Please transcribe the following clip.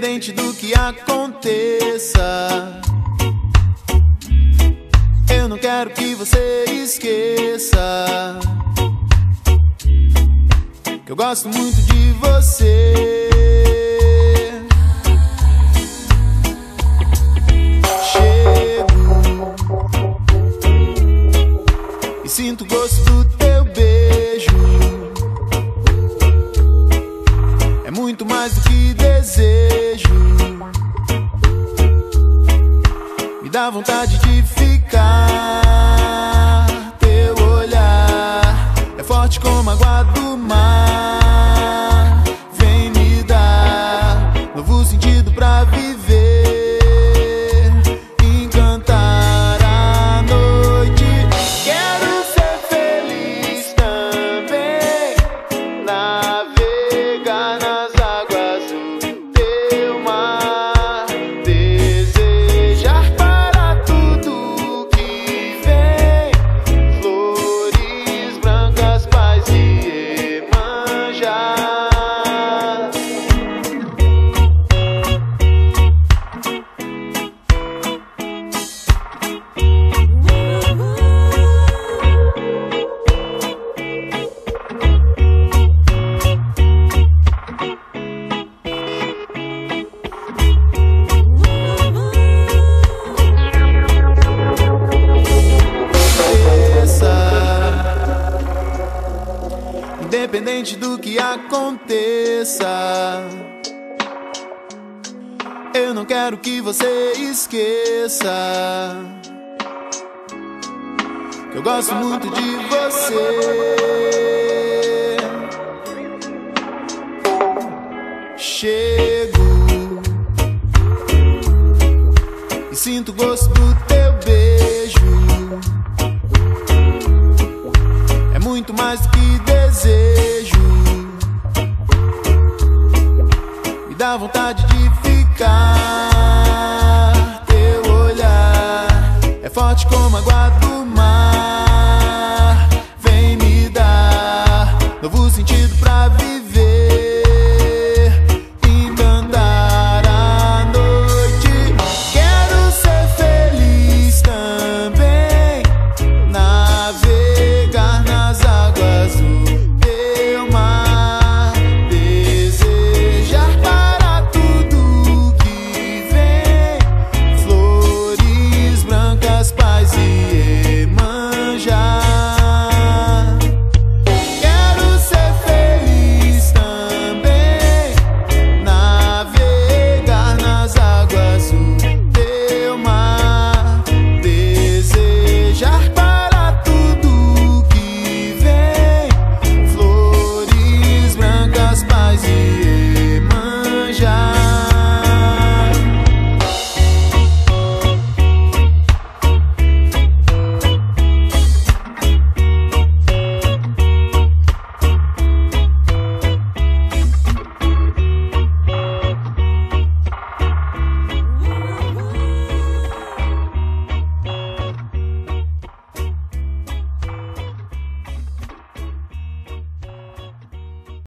independente do que aconteça. Eu não quero que você esqueça. Que eu gosto muito de você. Chego e sinto gosto. Muito mais do que desejo. Me dá vontade de ficar. Independente do que aconteça, eu não quero que você esqueça. Que eu gosto muito de você. Chego e sinto o gosto do teu beijo. É muito mais do que desejo. a vontade de ficar. Teu olhar é forte como a água do mar. Vem me dar novo sentido pra viver.